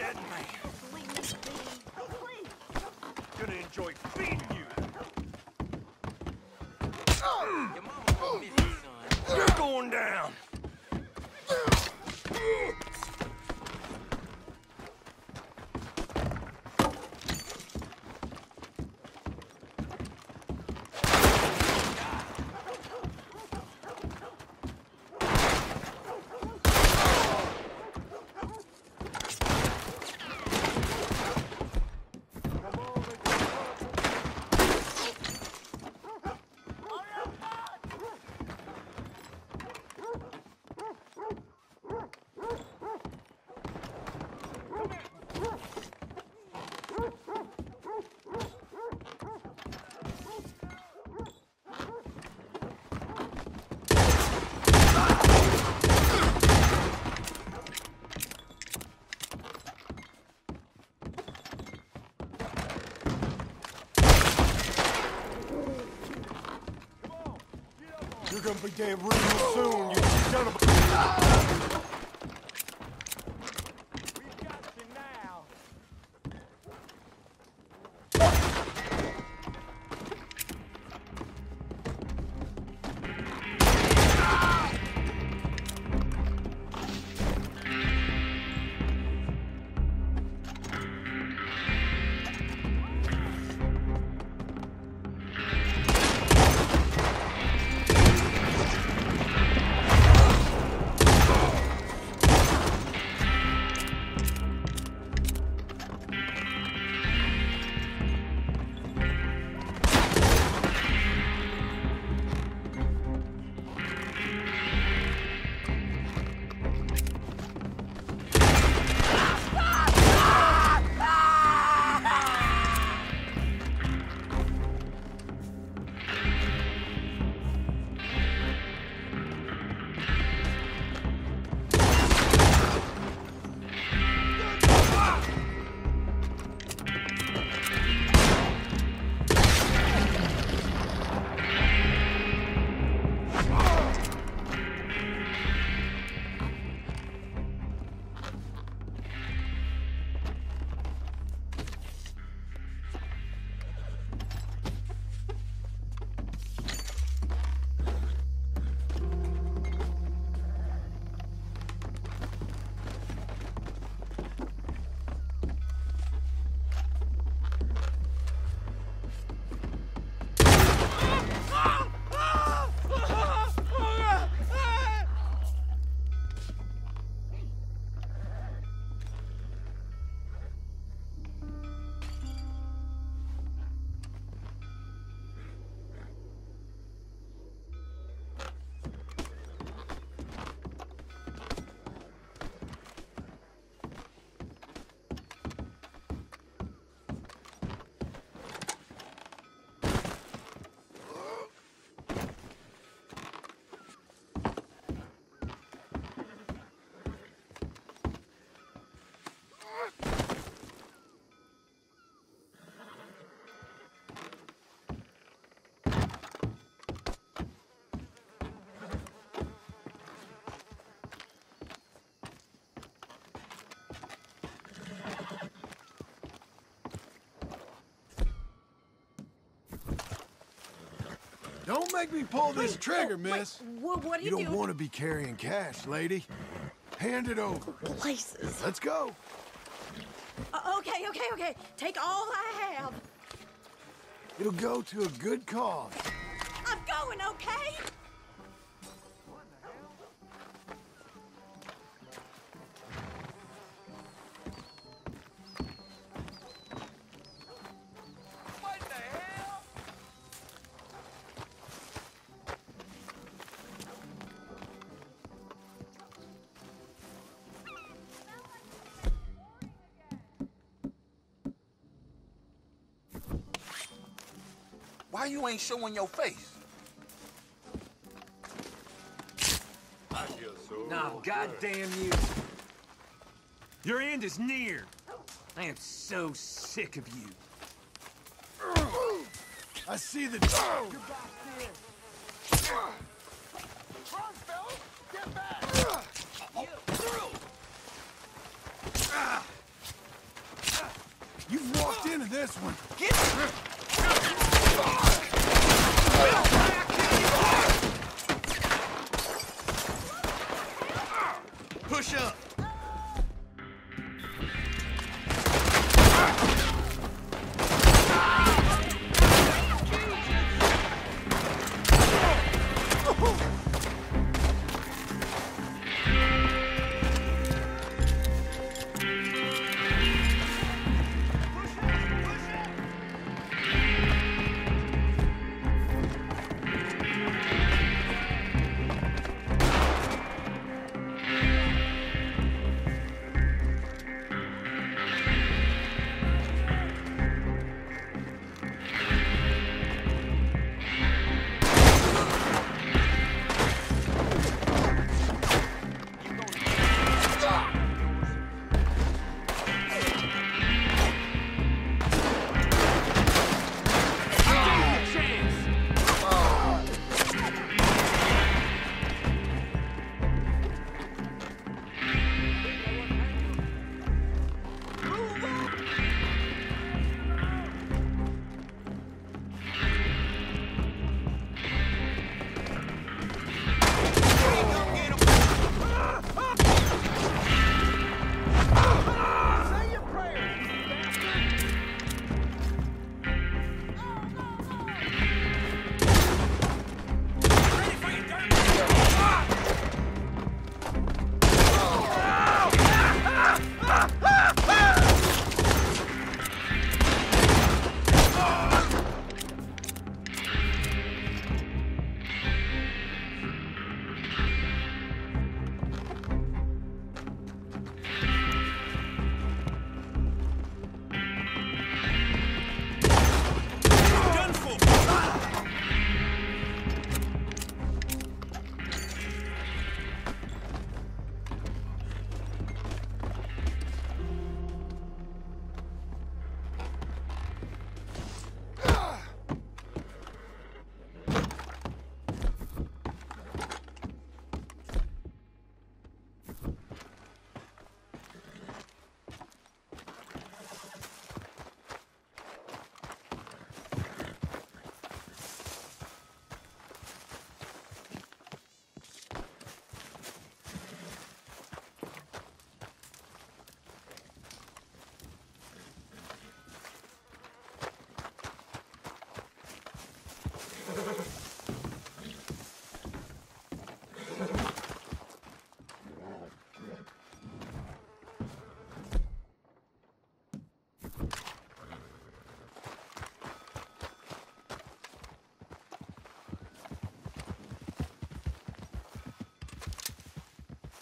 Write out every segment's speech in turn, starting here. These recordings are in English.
dead man. Please, please, please. Gonna enjoy feeding you. Your mama gonna miss you, son. You're going down. You're Don't make me pull this trigger, Oh, miss. wha- what are You you, don't want to be carrying cash, lady. Hand it over. Places. Let's go. Uh, okay, okay, okay. Take all I have. It'll go to a good cause. I'm going, okay? Why you ain't showing your face? I feel so Nah, good. goddamn you. Your end is near. I am so sick of you. I see the. Oh. Run, fellas! Get back! You've walked into this one. Push up.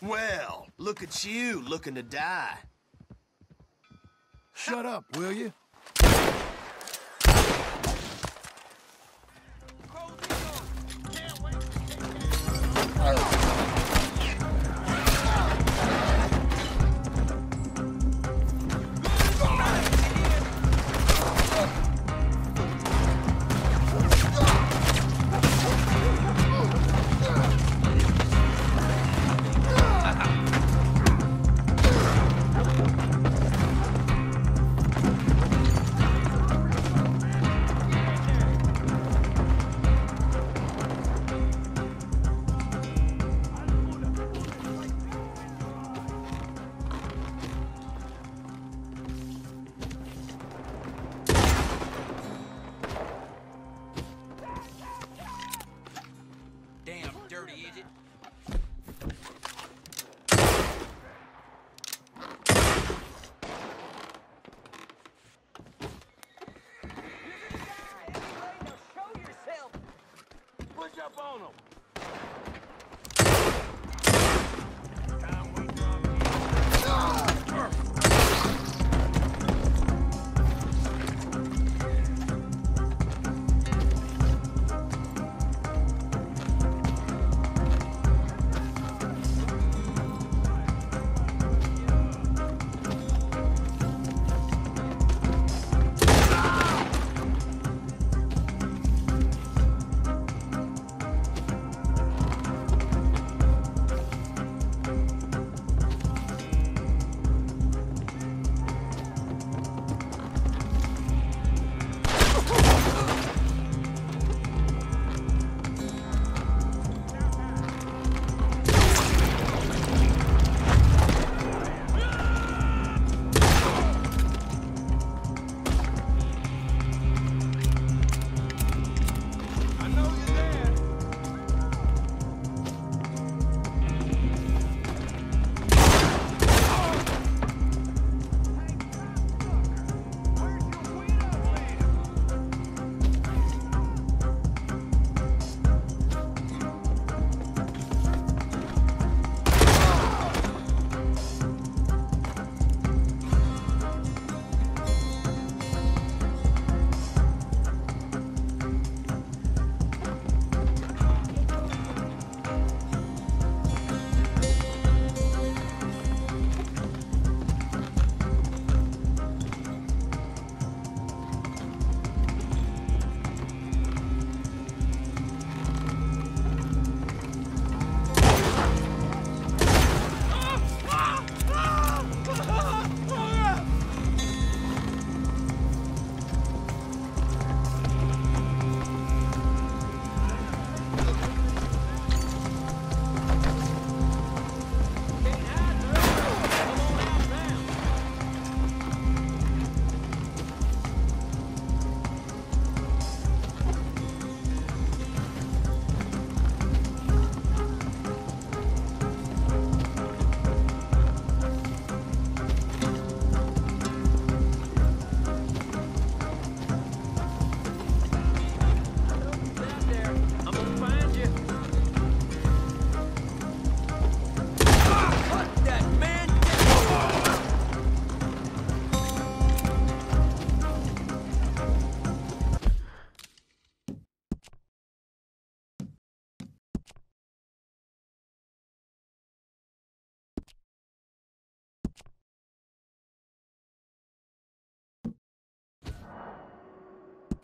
Well, look at you looking to die. Shut up, will you? them.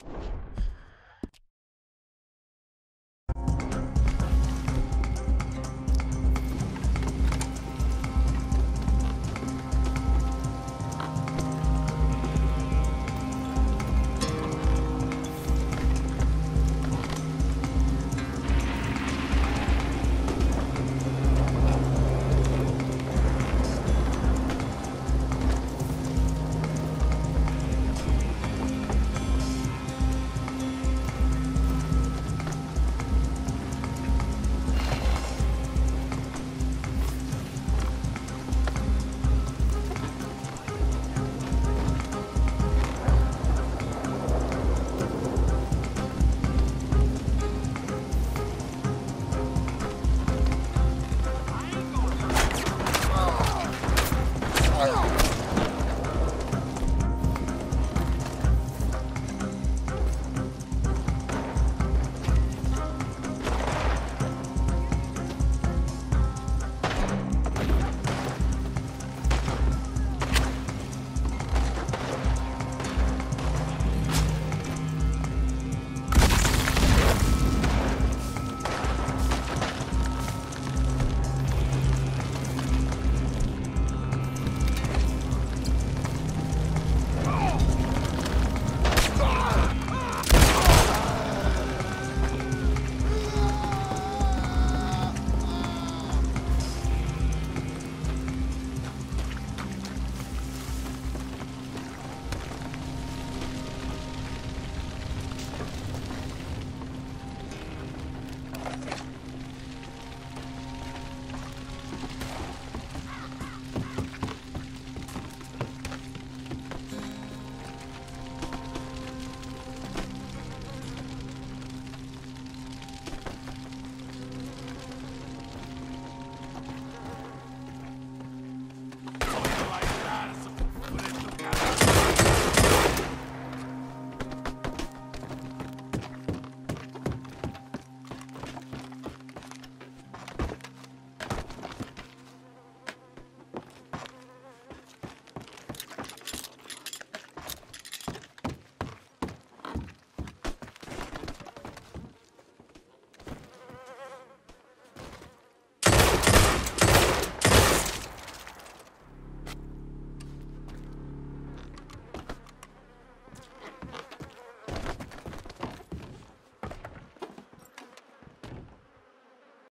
Hey!